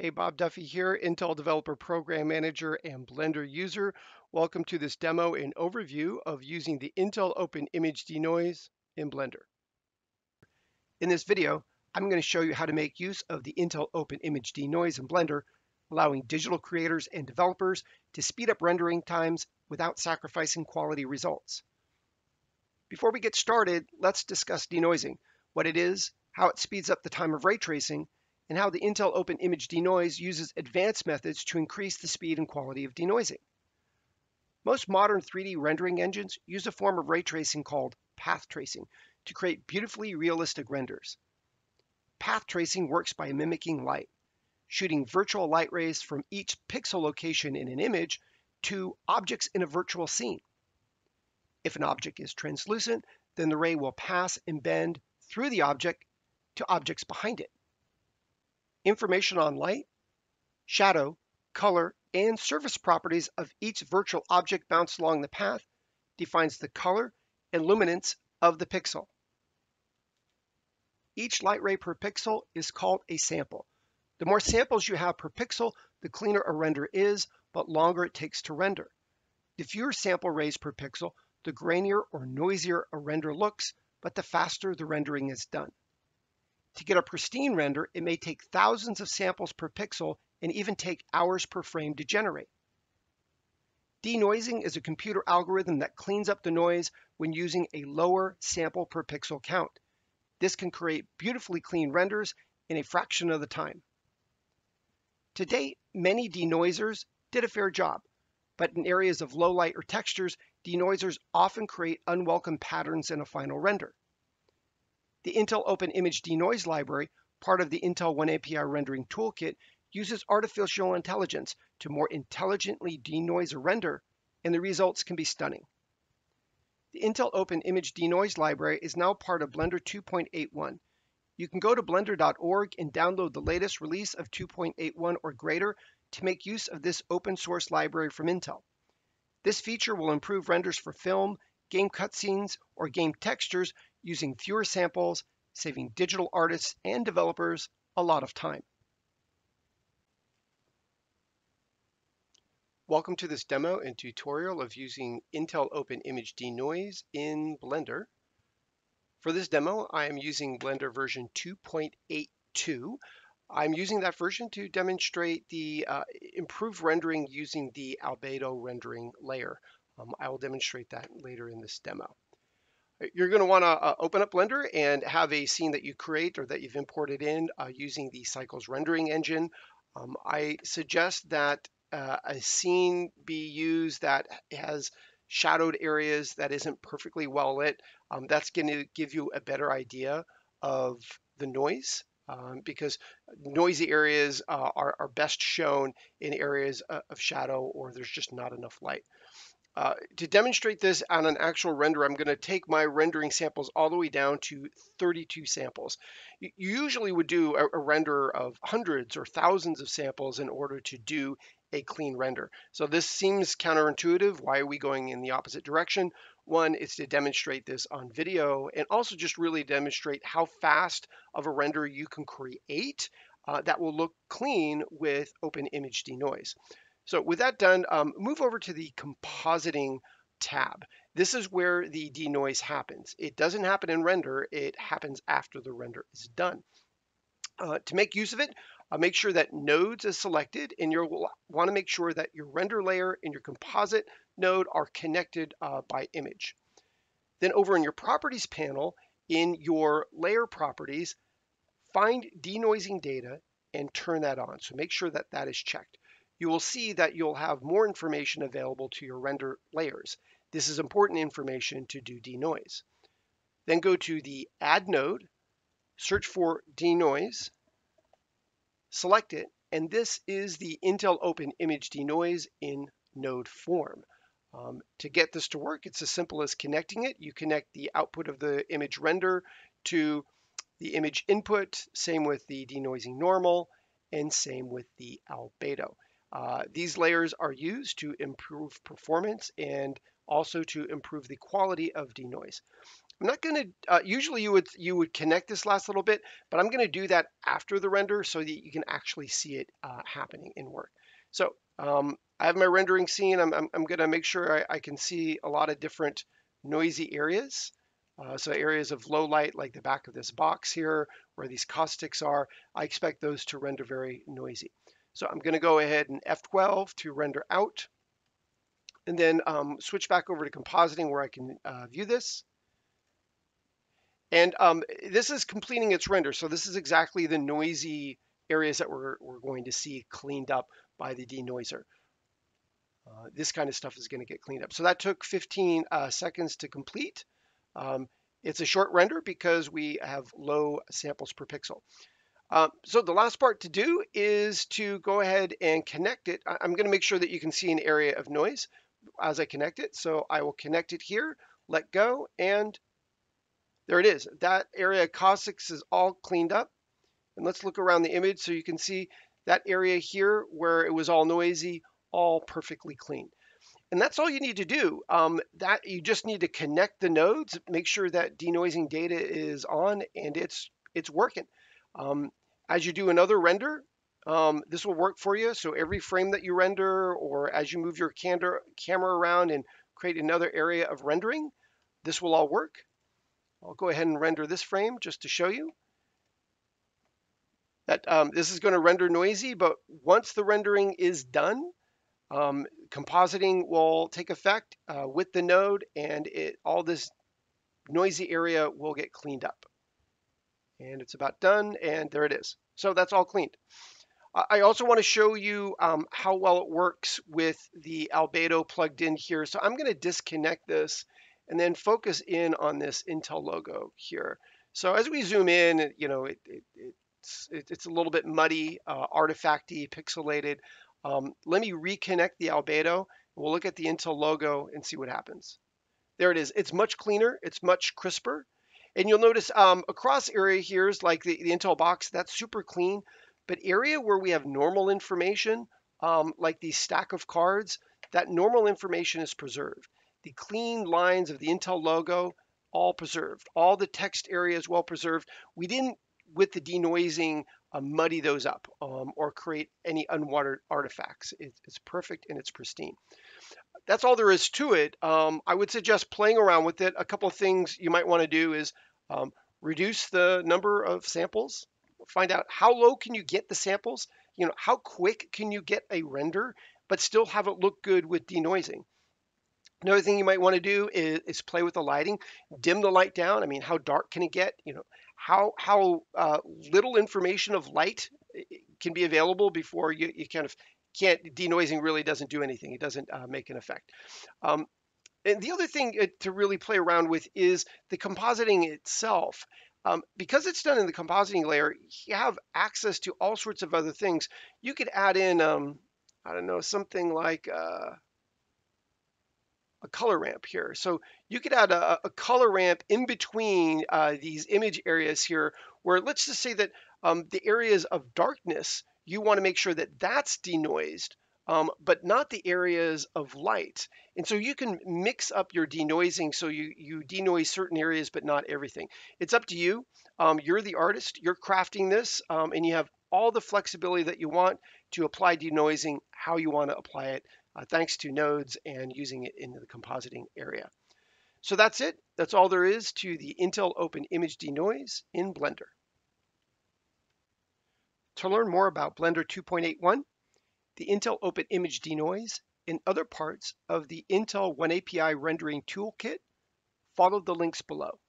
Hey, Bob Duffy here, Intel Developer Program Manager and Blender user. Welcome to this demo and overview of using the Intel Open Image Denoise in Blender. In this video, I'm going to show you how to make use of the Intel Open Image Denoise in Blender, allowing digital creators and developers to speed up rendering times without sacrificing quality results. Before we get started, let's discuss denoising, what it is, how it speeds up the time of ray tracing, and how the Intel Open Image Denoise uses advanced methods to increase the speed and quality of denoising. Most modern 3D rendering engines use a form of ray tracing called path tracing to create beautifully realistic renders. Path tracing works by mimicking light, shooting virtual light rays from each pixel location in an image to objects in a virtual scene. If an object is translucent, then the ray will pass and bend through the object to objects behind it. Information on light, shadow, color, and surface properties of each virtual object bounced along the path defines the color and luminance of the pixel. Each light ray per pixel is called a sample. The more samples you have per pixel, the cleaner a render is, but longer it takes to render. The fewer sample rays per pixel, the grainier or noisier a render looks, but the faster the rendering is done. To get a pristine render, it may take thousands of samples per pixel and even take hours per frame to generate. Denoising is a computer algorithm that cleans up the noise when using a lower sample per pixel count. This can create beautifully clean renders in a fraction of the time. To date, many denoisers did a fair job, but in areas of low light or textures, denoisers often create unwelcome patterns in a final render. The Intel Open Image Denoise library, part of the Intel oneAPI rendering toolkit, uses artificial intelligence to more intelligently denoise a render, and the results can be stunning. The Intel Open Image Denoise library is now part of Blender 2.81. You can go to blender.org and download the latest release of 2.81 or greater to make use of this open source library from Intel. This feature will improve renders for film, game cutscenes, or game textures using fewer samples, saving digital artists and developers a lot of time. Welcome to this demo and tutorial of using Intel Open Image Denoise in Blender. For this demo, I am using Blender version 2.82. I'm using that version to demonstrate the uh, improved rendering using the albedo rendering layer. Um, I will demonstrate that later in this demo. You're going to want to uh, open up Blender and have a scene that you create or that you've imported in uh, using the Cycles rendering engine. Um, I suggest that uh, a scene be used that has shadowed areas that isn't perfectly well lit. Um, that's going to give you a better idea of the noise um, because noisy areas uh, are, are, best shown in areas uh, of shadow or there's just not enough light. Uh, to demonstrate this on an actual render, I'm going to take my rendering samples all the way down to 32 samples. You usually would do a, a, render of hundreds or thousands of samples in order to do a clean render. So this seems counterintuitive. Why are we going in the opposite direction? One is to demonstrate this on video and also just really demonstrate how fast of a render you can create uh, that will look clean with Open Image Denoise. So with that done, um, move over to the compositing tab. This is where the denoise happens. It doesn't happen in render, it happens after the render is done. Uh, to make use of it, uh, make sure that nodes is selected and you'll want to make sure that your render layer and your composite node are connected uh, by image. Then over in your properties panel, in your layer properties, find denoising data and turn that on. So make sure that that is checked you will see that you'll have more information available to your render layers. This is important information to do denoise. Then go to the Add Node, search for denoise, select it, and this is the Intel Open Image Denoise in node form. Um, to get this to work, it's as simple as connecting it. You connect the output of the image render to the image input, same with the denoising normal, and same with the albedo. Uh, these layers are used to improve performance and also to improve the quality of denoise. I'm not going to, uh, usually you would, you would connect this last little bit, but I'm going to do that after the render so that you can actually see it uh, happening in work. So um, I have my rendering scene. I'm, I'm, I'm going to make sure I, I, can see a lot of different noisy areas. Uh, so areas of low light, like the back of this box here, where these caustics are, I expect those to render very noisy. So I'm going to go ahead and F12 to render out, and then um, switch back over to compositing where I can uh, view this. And um, this is completing its render. So this is exactly the noisy areas that we're, we're going to see cleaned up by the denoiser. Uh, this kind of stuff is going to get cleaned up. So that took 15 uh, seconds to complete. Um, it's a short render because we have low samples per pixel. Uh, so the last part to do is to go ahead and connect it. I'm going to make sure that you can see an area of noise as I connect it. So I will connect it here, let go, and there it is. That area of caustics is all cleaned up. And let's look around the image so you can see that area here where it was all noisy, all perfectly clean. And that's all you need to do. Um, that you just need to connect the nodes, make sure that denoising data is on and it's it's working. Um, as you do another render, um, this will work for you. So every frame that you render, or as you move your camera around and create another area of rendering, this will all work. I'll go ahead and render this frame just to show you that um, this is going to render noisy, but once the rendering is done, um, compositing will take effect uh, with the node and it all this noisy area will get cleaned up. And it's about done and there it is. So that's all cleaned. I also want to show you um, how well it works with the Albedo plugged in here. So I'm going to disconnect this and then focus in on this Intel logo here. So as we zoom in, you know, it, it, it's, it's a little bit muddy, uh, artifacty, pixelated. Um, let me reconnect the albedo. We'll look at the Intel logo and see what happens. There it is. It's much cleaner. It's much crisper. And you'll notice um, across area here is like the, the Intel box, that's super clean. But area where we have normal information, um, like the stack of cards, that normal information is preserved. The clean lines of the Intel logo, all preserved. All the text area is well preserved. We didn't, with the denoising, uh, muddy those up um, or create any unwatered artifacts. It, it's perfect and it's pristine. That's all there is to it. Um, I would suggest playing around with it. A couple of things you might want to do is um, reduce the number of samples. Find out how low can you get the samples. You know, how quick can you get a render, but still have it look good with denoising. Another thing you might want to do is, is, play with the lighting. Dim the light down. I mean, how dark can it get? You know, how how uh, little information of light can be available before you, you kind of can't denoising really doesn't do anything it doesn't uh, make an effect um, and the other thing uh, to really play around with is the compositing itself um, because it's done in the compositing layer you have access to all sorts of other things you could add in um, I don't know something like uh, a color ramp here. So you could add a, a color ramp in between uh, these image areas here, where let's just say that um, the areas of darkness, you want to make sure that that's denoised, um, but not the areas of light. And so you can mix up your denoising so you, you denoise certain areas, but not everything. It's up to you. Um, you're the artist, you're crafting this, um, and you have all the flexibility that you want to apply denoising how you want to apply it uh, thanks to nodes and using it in the compositing area. So that's it. That's all there is to the Intel Open Image Denoise in Blender. To learn more about Blender 2.81, the Intel Open Image Denoise, and other parts of the Intel OneAPI Rendering Toolkit, follow the links below.